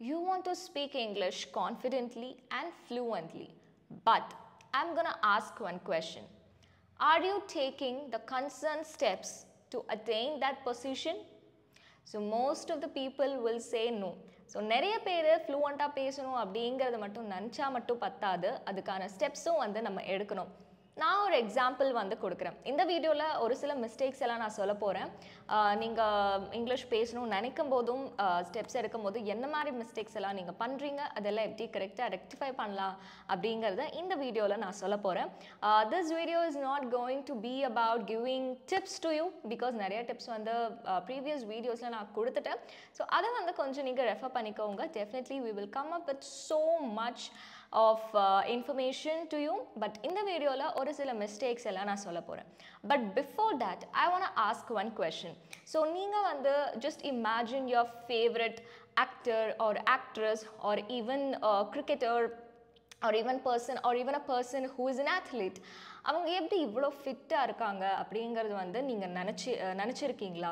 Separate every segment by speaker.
Speaker 1: You want to speak English confidently and fluently, but I'm gonna ask one question. Are you taking the concerned steps to attain that position? So most of the people will say no so நிறைய பேர் ஃப்ளூவண்ட்டாக பேசணும் அப்படிங்கிறத மட்டும் நினச்சா மட்டும் பத்தாது அதுக்கான ஸ்டெப்ஸும் வந்து நம்ம எடுக்கணும் நான் ஒரு எக்ஸாம்பிள் வந்து கொடுக்குறேன். இந்த வீடியோவில் ஒரு சில மிஸ்டேக்ஸ் எல்லாம் நான் சொல்ல போகிறேன் நீங்கள் இங்கிலீஷ் பேசணும்னு நினைக்கும் போதும் ஸ்டெப்ஸ் எடுக்கும் போது என்ன மாதிரி மிஸ்டேக்ஸ் எல்லாம் நீங்கள் பண்ணுறீங்க அதெல்லாம் எப்படி கரெக்டாக ரெக்டிஃபை பண்ணலாம் அப்படிங்கிறத இந்த வீடியோவில் நான் சொல்ல போகிறேன் this video is not going to be about giving tips to you because நிறைய டிப்ஸ் வந்து ப்ரீவியஸ் வீடியோஸில் நான் கொடுத்துட்டேன். ஸோ அதை வந்து கொஞ்சம் நீங்கள் ரெஃபர் பண்ணிக்கோங்க. Definitely we will come up with so much of information to you but இந்த வீடியோவில் ஒரு சில மிஸ்டேக்ஸ் எல்லாம் நான் சொல்ல போகிறேன் but before that I want ask one question so நீங்கள் வந்து just imagine your favourite actor or actress or even cricketer or even person or even a person who is an athlete அவங்க எப்படி இவ்வளோ ஃபிட்டாக இருக்காங்க அப்படிங்கிறது வந்து நீங்கள் நினச்சி நினச்சிருக்கீங்களா?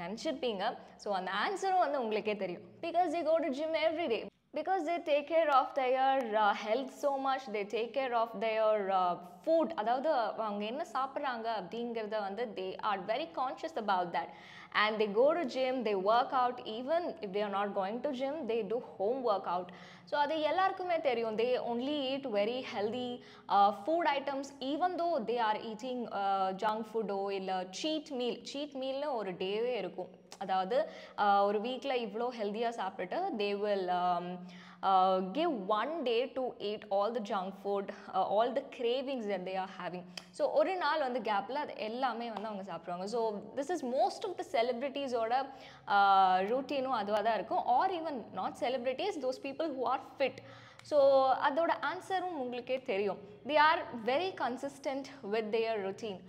Speaker 1: நினச்சிருப்பீங்க. ஸோ அந்த ஆன்சரும் வந்து உங்களுக்கே தெரியும். Because they go to gym every day because they take care of their uh, health so much they take care of their uh, food அதாவது அவங்க என்ன சாப்பிட்றாங்க அப்படிங்கிறத வந்து they are very conscious about that And they go to gym they work out even if they are not going to gym they do home workout so அது எல்லாருக்குமே தெரியும் they only eat very healthy uh, food items even though they are eating uh, junk food ஓ இல்லை cheat meal cheat mealனு ஒரு டேவே இருக்கும் அதாவது ஒரு வீக்கில் இவ்வளோ ஹெல்த்தியாக சாப்பிட்டுட்டு they will give one day to eat all the junk food all the cravings that they are having. So ஒரு நாள் வந்து கேப்பில் அது எல்லாமே வந்து அவங்க சாப்பிடுவாங்க. So this is most of the செலிப்ரிட்டிஸோட ரூட்டீனும் அதுவாக தான் இருக்கும். Or even not celebrities those people who are fit so அதோட ஆன்சரும் உங்களுக்கே தெரியும். They are very consistent with their routine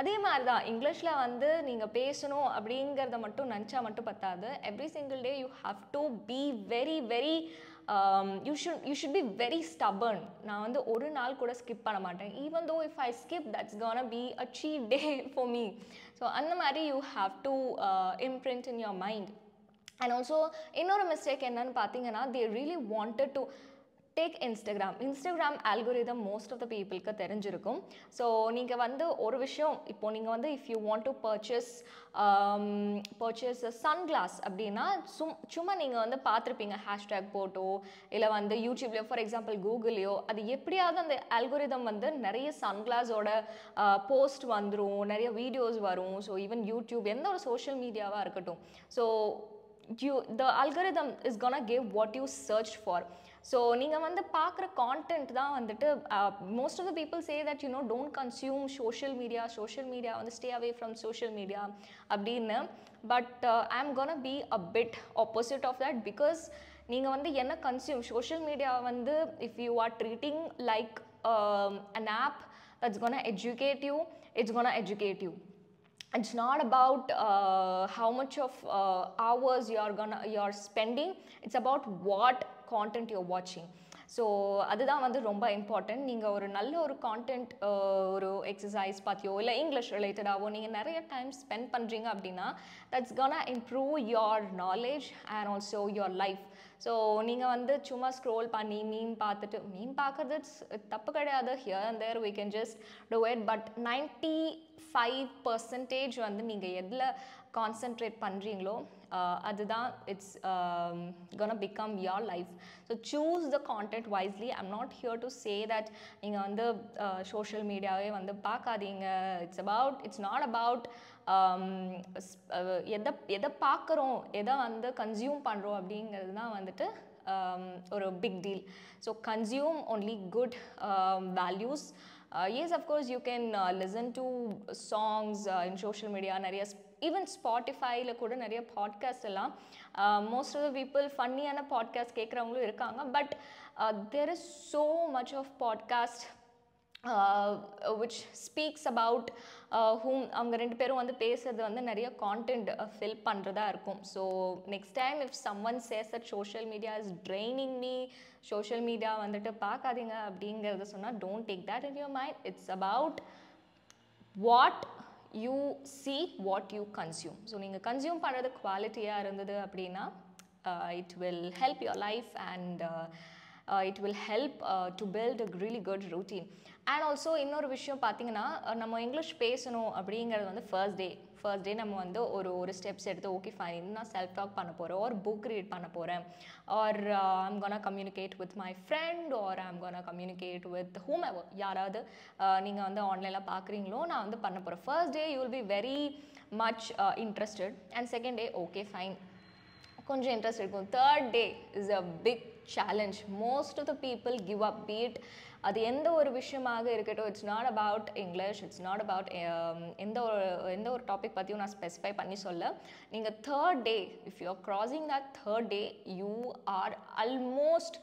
Speaker 1: அதே மாதிரி தான் இங்கிலீஷில் வந்து நீங்கள் பேசணும் அப்படிங்கிறத மட்டும் நினச்சா மட்டும் பத்தாது. Every single day you have to be very very you should you should be very stubborn நான் வந்து ஒரு நாள் கூட ஸ்கிப் பண்ண மாட்டேன். Even though if I skip that's gonna be a cheat day for me so அந்த மாதிரி you have to imprint in your mind and also இன்னொரு மிஸ்டேக் என்னன்னு பார்த்தீங்கன்னா they really wanted to take Instagram Instagram algorithm most of the பீப்புளுக்கு தெரிஞ்சிருக்கும். So நீங்கள் வந்து ஒரு விஷயம் இப்போது நீங்கள் வந்து if you want to purchase purchase sunglass அப்படின்னா சும் சும்மா நீங்கள் வந்து பார்த்துருப்பீங்க ஹேஷ்டேக் போட்டோ இல்லை வந்து யூடியூப்லையோ ஃபார் எக்ஸாம்பிள் கூகுள்லையோ அது எப்படியாவது அந்த ஆல்கோரிதம் வந்து நிறைய சன்கிளாஸோட போஸ்ட் வந்துடும் நிறைய வீடியோஸ் வரும். ஸோ ஈவன் யூடியூப் எந்த ஒரு சோஷியல் மீடியாவாக இருக்கட்டும். So you the algorithm is gonna give what you search for so நீங்கள் வந்து பார்க்குற கான்டென்ட் தான் வந்துட்டு most of the people say that you know don't consume social media social media வந்து stay away from social media அப்படின்னு. But I am gonna be a bit opposite of that because நீங்கள் வந்து என்ன consume social media வந்து if you are treating like an app that's gonna educate you it's gonna educate you it's not about uh, how much of uh, hours you're gonna you're spending. It's about what content you வாட்சிங் so அதுதான் வந்து ரொம்ப important நீங்கள் ஒரு நல்ல ஒரு content ஒரு exercise பார்த்தியோ இல்லை இங்கிலீஷ் ரிலேட்டடாகவோ நீங்கள் நிறைய டைம் ஸ்பெண்ட் பண்ணுறீங்க அப்படின்னா that's gonna improve your knowledge and also your life so நீங்கள் வந்து சும்மா ஸ்க்ரோல் பண்ணி மீன் பார்த்துட்டு மீன் பார்க்குறது தப்பு கிடையாது. Here and there we can just do it but ninety five percentage வந்து நீங்கள் எதில் கான்சென்ட்ரேட் பண்ணுறீங்களோ அதுதான் it's gonna become your life so choose the content wisely I'm not here to say that நீங்கள் வந்து சோஷியல் மீடியாவே வந்து பார்க்காதீங்க. It's about it's not about எதை எதை பார்க்குறோம் எதை வந்து கன்சியூம் பண்ணுறோம் அப்படிங்கிறது தான் வந்துட்டு ஒரு big deal so consume only good values yes of course you can listen to songs in social media நிறைய ஈவன் ஸ்பாட்டிஃபைல கூட நிறைய பாட்காஸ்ட் எல்லாம் மோஸ்ட் ஆஃப் த பீப்புள் ஃபன்னியான பாட்காஸ்ட் கேட்குறவங்களும் இருக்காங்க. But there is so much of podcast which speaks about whom அவங்க ரெண்டு பேரும் வந்து பேசுறது வந்து நிறைய கான்டென்ட் ஃபில் பண்ணுறதா இருக்கும். So next time if someone says that social media is draining me social media வந்துட்டு பார்க்காதீங்க அப்படிங்கிறத சொன்னால் don't take that in your mind it's about what you see what you consume so நீங்கள் consume பண்ணுறது குவாலிட்டியாக இருந்தது அப்படின்னா it will help your life and it will help to build a really good routine. And also இன்னொரு விஷயம் பார்த்தீங்கன்னா uh, நம்ம English பேசணும் அப்படிங்கிறது வந்து ஃபர்ஸ்ட் டே ஃபர்ஸ்ட் டே நம்ம வந்து ஒரு ஒரு ஸ்டெப்ஸ் எடுத்து ஓகே ஃபைன் நான் செல்ஃப் டாக் பண்ண போகிறேன் ஒரு புக் ரீட் பண்ண போகிறேன் or I'm gonna communicate with my friend or I'm gonna communicate with whomever யாராவது நீங்கள் வந்து ஆன்லைனில் பார்க்குறீங்களோ நான் வந்து பண்ண போகிறேன் first day you will be very much interested and second day okay fine கொஞ்சம் இன்ட்ரெஸ்ட் இருக்கும். Third day is a big challenge most of the people give up beat அது எந்த ஒரு விஷயமாக இருக்கட்டும் it's not about English it's not about எந்த ஒரு எந்த ஒரு டாபிக் பற்றியும் நான் ஸ்பெசிஃபை பண்ணி சொல்ல. நீங்கள் third day if you are crossing that third day you are almost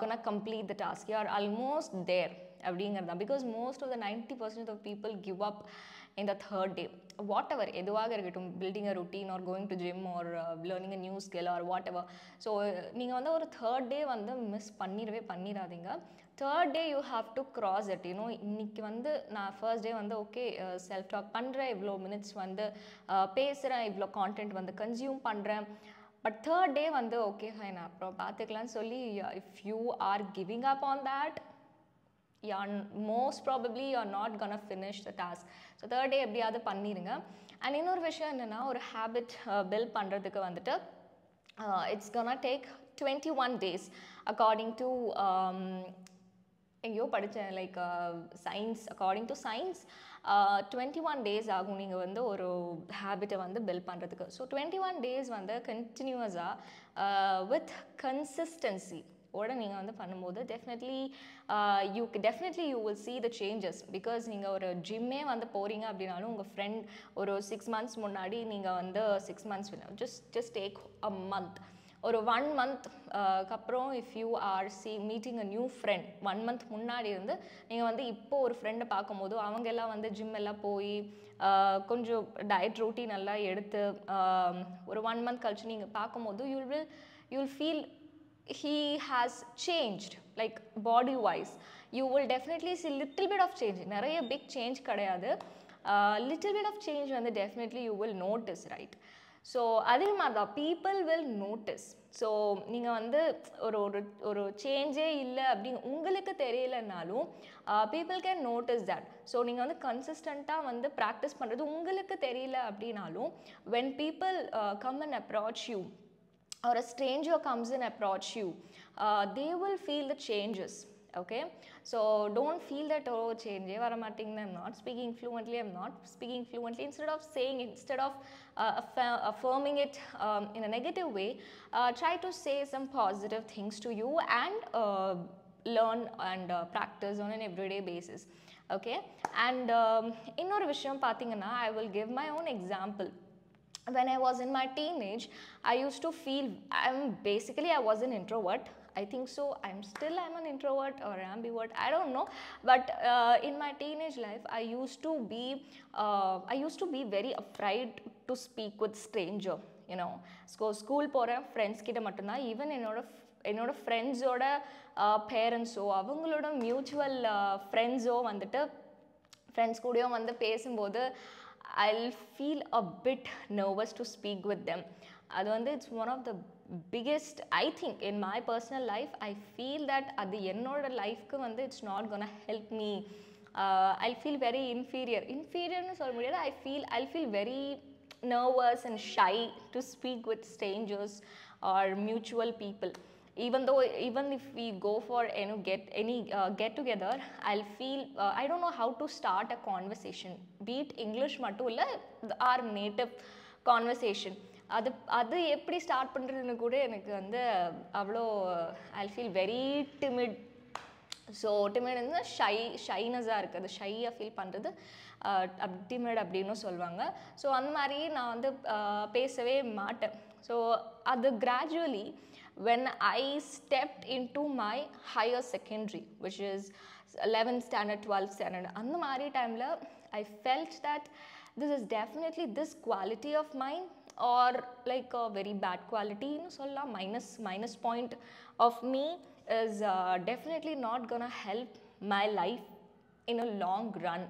Speaker 1: gonna complete the task you are almost there அப்படிங்கிறது தான். Because most of the ninety percent of people give up in the day whatever எதுவாக இருக்கட்டும் building a routine or going to gym or learning a new skill or whatever so நீங்கள் வந்து ஒரு third day வந்து miss பண்ணிடவே பண்ணிடாதீங்க. Third day you have to cross it you know இன்னைக்கு வந்து நான் ஃபர்ஸ்ட் டே வந்து ஓகே செல்ஃப் டாக் பண்ணுறேன் இவ்வளோ மினிட்ஸ் வந்து uh, பேசுகிறேன் இவ்வளோ கான்டென்ட் வந்து கன்சியூம் பண்ணுறேன் பட் தேர்ட் டே வந்து ஓகே ஃபைன் அப்புறம் பார்த்துக்கலாம்னு சொல்லி if you are giving up on that you're most probably you're not gonna finish the task so third day எப்படியாவது பண்ணிடுங்க அண்ட் இன்னொரு விஷயம் என்னென்னா ஒரு ஹேபிட் பில்ட் uh, பண்ணுறதுக்கு வந்துட்டு uh, it's gonna take twenty one days according to எங்கேயோ படித்தேன் like science according to science twenty one days ஆகும் நீங்கள் வந்து ஒரு ஹேபிட்டை வந்து பில்ட் பண்ணுறதுக்கு ஸோ டுவெண்ட்டி ஒன் டேஸ் வந்து கண்டினியூஸாக வித் கன்சிஸ்டன்சி ஓட நீங்கள் வந்து பண்ணும்போது definitely you definitely you will see the changes because நீங்கள் ஒரு ஜிம்மே வந்து போகிறீங்க அப்படின்னாலும் உங்கள் ஃப்ரெண்ட் ஒரு சிக்ஸ் மந்த்ஸ் முன்னாடி நீங்கள் வந்து six months just just take a month ஒரு ஒன் மந்த்க்கு அப்புறம் if you are see meeting a new friend one month முன்னாடி இருந்து நீங்கள் வந்து இப்போ ஒரு ஃப்ரெண்டை பார்க்கும்போது அவங்க எல்லாம் வந்து ஜிம் எல்லாம் போய் uh, கொஞ்சம் டயட் ரொட்டீன் எல்லாம் எடுத்து um, ஒரு ஒன் மந்த் கழிச்சு நீங்கள் பார்க்கும்போது you'll will you'll feel he has changed like body wise you will definitely see little bit of change நிறைய பிக் சேஞ்ச் கிடையாது. லிட்டில் பிட் ஆஃப் சேஞ்ச் வந்து definitely you will notice right so அதே மாதிரி தான் people will notice so நீங்கள் வந்து ஒரு ஒரு ஒரு சேஞ்சே இல்லை அப்படின்னு உங்களுக்கு தெரியலனாலும் people can notice that so நீங்கள் வந்து கன்சிஸ்டண்ட்டாக வந்து ப்ராக்டிஸ் பண்ணுறது உங்களுக்கு தெரியல அப்படின்னாலும் when people come and approach you ஒரு stranger comes comes approach you they will feel the changes. Okay, so don't feel that oh change varamating. I'm not speaking fluently. I'm not speaking fluently. Instead of saying, instead of uh, affirm, affirming it um, in a negative way, uh, try to say some positive things to you and uh, learn and uh, practice on an everyday basis. Okay, and um, இன்னொரு விஷயம் பார்த்தீங்கன்னா I will give my own example. when I was in my teenage, I used to feel I'm basically I was an introvert. I think so. I'm still I'm an introvert or ambivert. I don't know. But uh, in my teenage life, I used to be uh, I used to be very afraid to speak with stranger. You know, so school போகிறேன் friends கிட்ட மட்டும்தான் even என்னோட என்னோட ஃப்ரெண்ட்ஸோட பேரண்ட்ஸோ அவங்களோட mutual ஃப்ரெண்ட்ஸோ வந்துட்டு friends கூடயும் வந்து பேசும்போது I'll feel a bit nervous to speak with them. அது வந்து it's one of the biggest I think in my personal life I feel that அது என்னோட லைஃப்க்கு வந்து it's not gonna help me I feel very inferior இன்ஃபீரியர்னு சொல்ல முடியாது I feel I feel very nervous and shy to speak with strangers or mutual people even though even if we go for you know get any uh, get together i'll feel uh, i don't know how to start a conversation be it english மட்டும் இல்லை our native conversation அது அது எப்படி start பண்ணுறதுன்னு கூட எனக்கு வந்து அவ்வளோ I feel very timid so timid shy ஷைனஸாக இருக்குது. ஷையாக ஃபீல் பண்ணுறது டிமிட் அப்படின்னு சொல்லுவாங்க. ஸோ அந்த மாதிரி நான் வந்து பேசவே மாட்டேன். ஸோ அது gradually when I stepped into my higher secondary, which is 11th standard, 12th standard, அந்த மாதிரி டைமில் I felt that this is definitely this quality of mine. Or like a very bad quality ன்னு சொல்லலாம். Minus minus point of me is uh, definitely not gonna help my life in a long run.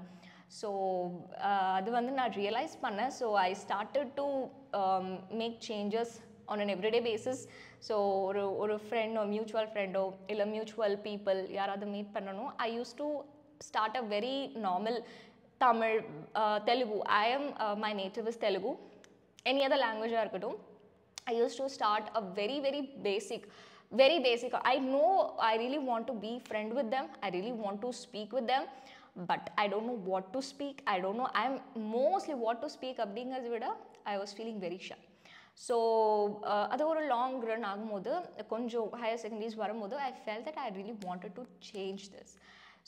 Speaker 1: So அது வந்து நான் realise பண்ணேன். So I started to make changes on an everyday basis so ஒரு ஒரு ஃப்ரெண்டோ mutual ஃப்ரெண்டோ இல்லை mutual people யாராவது meet பண்ணணும். I use to start a very normal Tamil Telugu I am my native is Telugu any other லாங்குவேஜாக இருக்கட்டும் I used to start a very, very basic, very basic. I know I really want to be friend with them. I really want to speak with them. But I don't know what to speak. I don't know. I'm mostly what to speak. அப்படிங்கிறத விட I was feeling very shy. So அது ஒரு long run ஆகும்போது கொஞ்சம் higher secondaries வரும்போது I felt that I really wanted to change this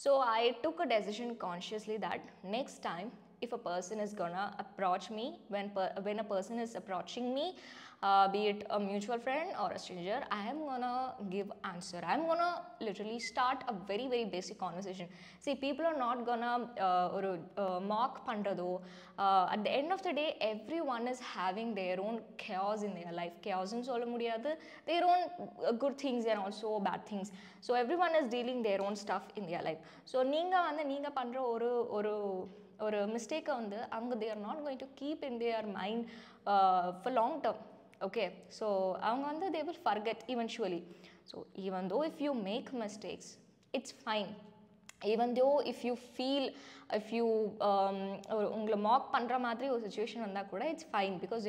Speaker 1: so I took a decision consciously that next time if a person is gonna approach me when per, when a person is approaching me uh, be it a mutual friend or a stranger i am gonna give answer i'm gonna literally start a very very basic conversation see people are not gonna uh, or uh, mock pandado uh, at the end of the day everyone is having their own chaos in their life chaos in சொல்ல முடியாது their own uh, good things and also bad things so everyone is dealing their own stuff in their life so நீங்க வந்து நீங்க பண்ற ஒரு ஒரு ஒரு மிஸ்டேக்கை வந்து அவங்க they are not going to keep in their mind for long term okay so அவங்க வந்து they will forget eventually so even though if you make mistakes it's fine even though if you feel if you ஒரு உங்களை mock பண்ணுற மாதிரி ஒரு situation வந்தால் கூட it's fine because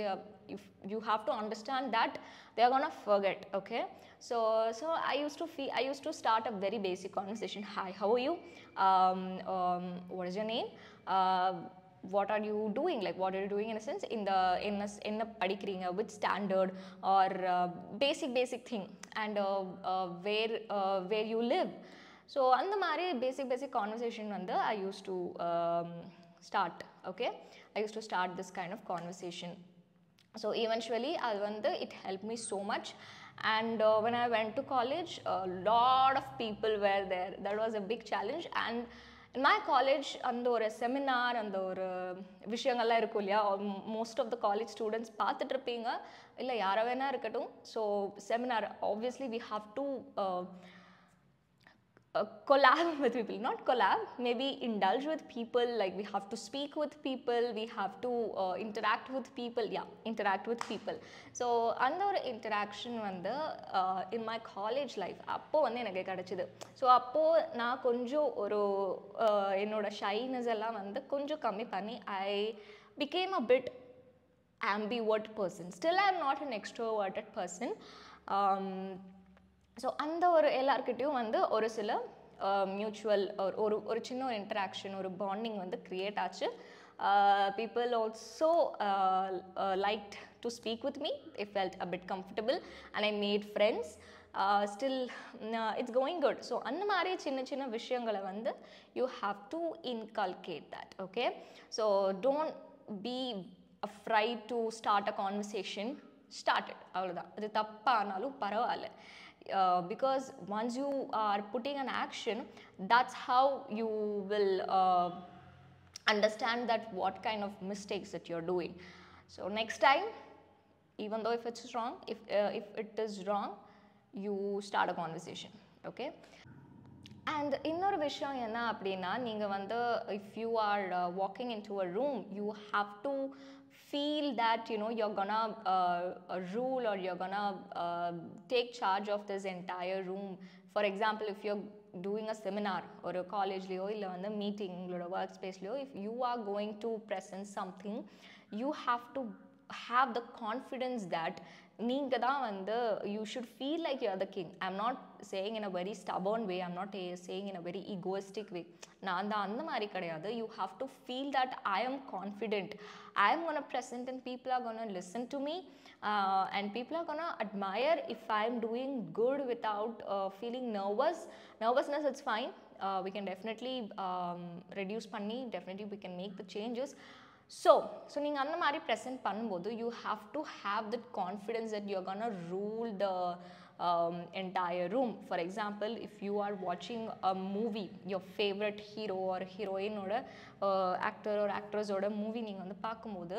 Speaker 1: if you have to understand that they are gonna forget okay so so i used to feel i used to start a very basic conversation hi how are you um, um, what is your name uh, what are you doing like what are you doing in a sense in the in a in a படிக்கிறீங்க with standard or uh, basic basic thing and uh, uh, where uh, where you live so அந்த மாதிரி பேசிக் பேசிக் conversation வந்து I use to start okay I use to start this kind of conversation So eventually அது வந்து it help me so much and uh, when i went to college a lot of people were there. That was a big challenge. And in my college அந்த ஒரு seminar அந்த ஒரு விஷயங்கள்லாம் இருக்கும் இல்லையா? Most of the college students பார்த்துட்டு இருப்பீங்க இல்லை யாரை வேணா இருக்கட்டும். So seminar obviously we have to uh, collab with people not collab maybe indulge with people like we have to speak with people we have to uh, interact with people yeah interact with people so அந்த ஒரு interaction வந்து in my college life அப்போ வந்து எனக்கு கிடச்சிது so அப்போது நான் கொஞ்சம் ஒரு என்னோட ஷைனஸ் எல்லாம் வந்து கொஞ்சம் கம்மி பண்ணி I became a bit ambivert person still i'm not an extroverted person um, so அந்த ஒரு எல்லாருக்கிட்டையும் வந்து ஒரு சில மியூச்சுவல் ஒரு ஒரு சின்ன ஒரு இன்டராக்ஷன் ஒரு பாண்டிங் வந்து க்ரியேட் ஆச்சு. People also like to speak with me it felt a bit comfortable and I made friends still it's going good so அந்த மாதிரி சின்ன சின்ன விஷயங்களை வந்து you have to inculcate that okay so don't be afraid to start a conversation. Start it. அவ்வளோதான் அது தப்பானாலும் பரவாயில்ல. Uh, because once you are putting an action that's how you will uh, understand that what kind of mistakes that you're doing. So next time even though if it's wrong if uh, if it is wrong you start a conversation okay and இன்னொரு விஷயம் என்ன அப்படின்னா நீங்கள் வந்து if you are walking into a room you have to feel that you know you're gonna uh, uh, rule or you're gonna uh, take charge of this entire room for example if you're doing a seminar or a காலேஜ்லேயோ இல்லை வந்து meeting உங்களோட work ஸ்பேஸ்லையோ if you are going to present something you have to have the confidence that நீங்கள் தான் வந்து you should feel like you're the king i'm not saying in a very stubborn way i'm not a- saying in a very egoistic way நான் தான் அந்த மாதிரி கிடையாது you have to feel that i am confident i am going to present and people are going to listen to me uh, and people are going to admire if i'm doing good without uh, feeling nervous nervousness it's fine uh, we can definitely um, reduce பண்ணி definitely we can make the changes so so நீங்கள் அந்த மாதிரி present பண்ணும்போது you have to have that confidence that you can rule the entire room for example if you are watching a movie your favorite hero or heroine ஓட actor or actress ஓட movie நீங்கள் வந்து பார்க்கும்போது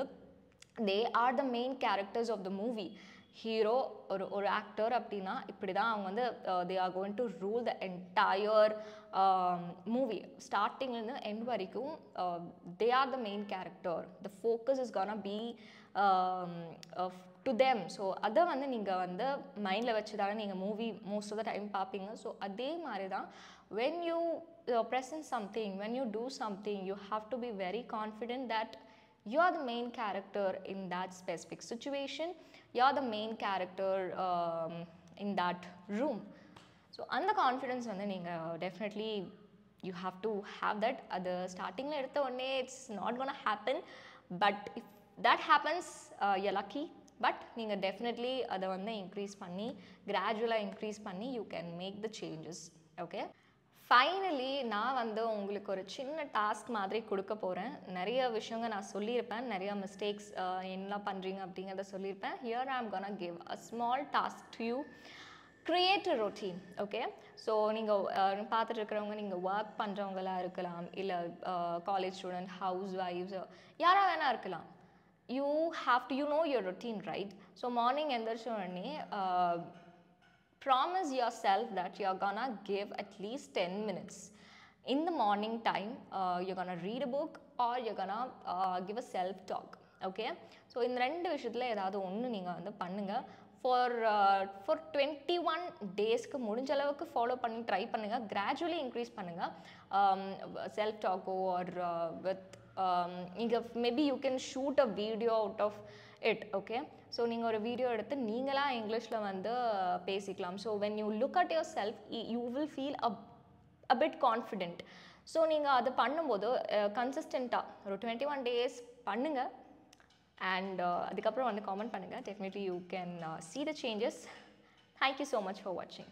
Speaker 1: they are the main characters of the movie hero ஒரு ஒரு actor அப்படின்னா இப்படி தான் அவங்க வந்து they are going to rule the entire movie ஸ்டார்டிங்லேருந்து எண்ட் வரைக்கும் they are the main character the focus is gonna be to them so அதை வந்து நீங்கள் வந்து மைண்டில் வச்சு தானே நீங்கள் movie most of the time பார்ப்பீங்க. ஸோ அதே மாதிரி தான் when you present something when you do something you have to be very confident that you are the main character in that specific situation you are the main character um, in that room. So அந்த confidence வந்து நீங்கள் definitely you have to have that அது ஸ்டார்டிங்கில் எடுத்த உடனே it's not gonna happen but if that happens you lucky but நீங்கள் definitely அதை வந்து இன்க்ரீஸ் பண்ணி கிராஜுவலாக இன்க்ரீஸ் பண்ணி you can make the changes okay finally நான் வந்து உங்களுக்கு ஒரு சின்ன டாஸ்க் மாதிரி கொடுக்க போகிறேன் நிறைய விஷயங்கள் நான் சொல்லியிருப்பேன். நிறைய மிஸ்டேக்ஸ் என்ன பண்ணுறீங்க அப்படிங்கிறத சொல்லியிருப்பேன். Here I am gonna give a small task to you create routine okay so நீங்கள் பார்த்துட்டு இருக்கிறவங்க நீங்கள் ஒர்க் பண்ணுறவங்களா இருக்கலாம். இல்லை காலேஜ் ஸ்டூடெண்ட் ஹவுஸ் ஒய்ஃப்ஸ் யாராக வேணால் இருக்கலாம். You have to you know your routine right so morning எந்திரிச்ச உடனே promise yourself that you're gonna give at least 10 minutes. In the morning time uh, you're gonna read a book or you're gonna uh, give a self talk okay so இந்த ரெண்டு விஷயத்தில் ஏதாவது ஒன்று நீங்கள் வந்து பண்ணுங்கள் ஃபார் ஃபார் டுவெண்ட்டி ஒன் டேஸ்க்கு முடிஞ்ச அளவுக்கு ஃபாலோ பண்ணி ட்ரை பண்ணுங்கள் கிராஜுவலி இன்க்ரீஸ் பண்ணுங்கள் செல்ஃப் டாக்கோ ஆர் வித் நீங்கள் maybe you can shoot a video out of it okay so நீங்கள் ஒரு வீடியோ எடுத்து நீங்களாக இங்கிலீஷில் வந்து பேசிக்கலாம். So when you look at yourself you will feel up a bit confident so நீங்கள் அது பண்ணும்போது கன்சிஸ்டண்ட்டாக ஒரு டுவெண்ட்டி ஒன் டேஸ் பண்ணுங்கள் அண்ட் அதுக்கப்புறம் வந்து காமெண்ட் பண்ணுங்கள் definitely you can see the changes thank you so much for வாட்சிங்